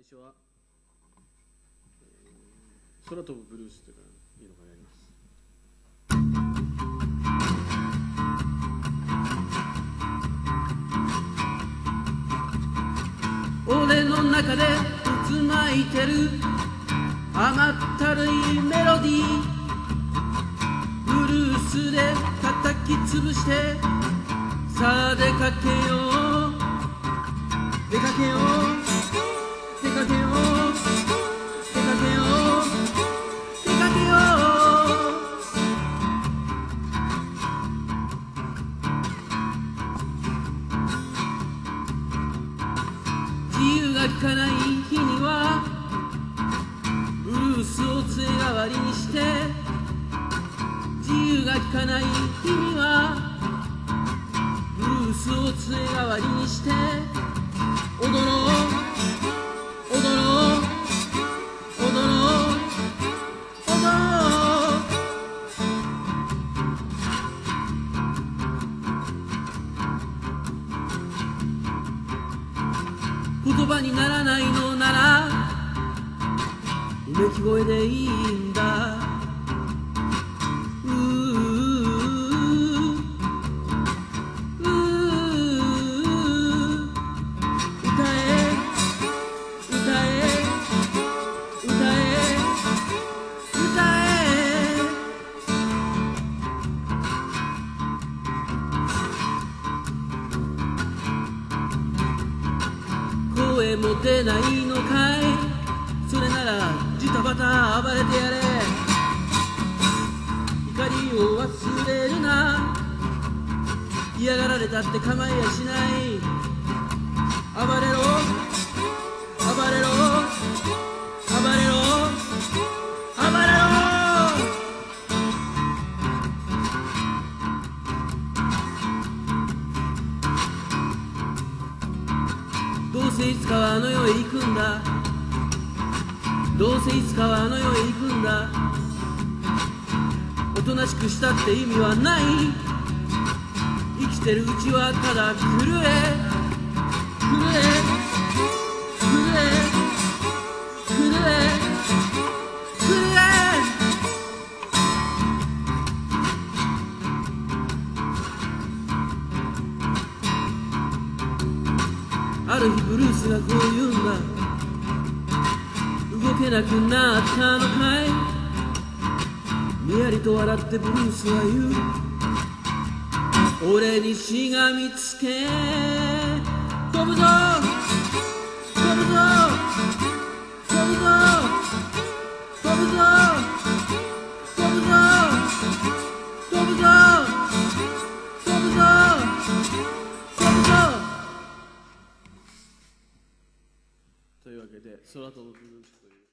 最初は、えー空飛ぶブルースというかいいのかやります。俺の中で渦巻いてる甘ったるいメロディー。ブルースで叩き潰してさあ出かけよう。出かけよう。が効かない日にはブルースを杖代わりにして自由が効かない日にはブルースを杖代わりにして踊ろう言葉にならないのならうめき声でいいんだ。モテないのかい？それならジタバタ暴れてやれ。怒りを忘れるな。嫌がられたって構いやしない。せいつかはあの世へ行くんだ。どうせいつかはあの世へ行くんだ。おとなしくしたって意味はない。生きてるうちはただ震え。震え。ある日ブルースがこう言うんだ動けなくなったのかい？にやりと笑ってブルースは言う。俺にしがみつけ。飛ぶぞ！けで空と踊るという。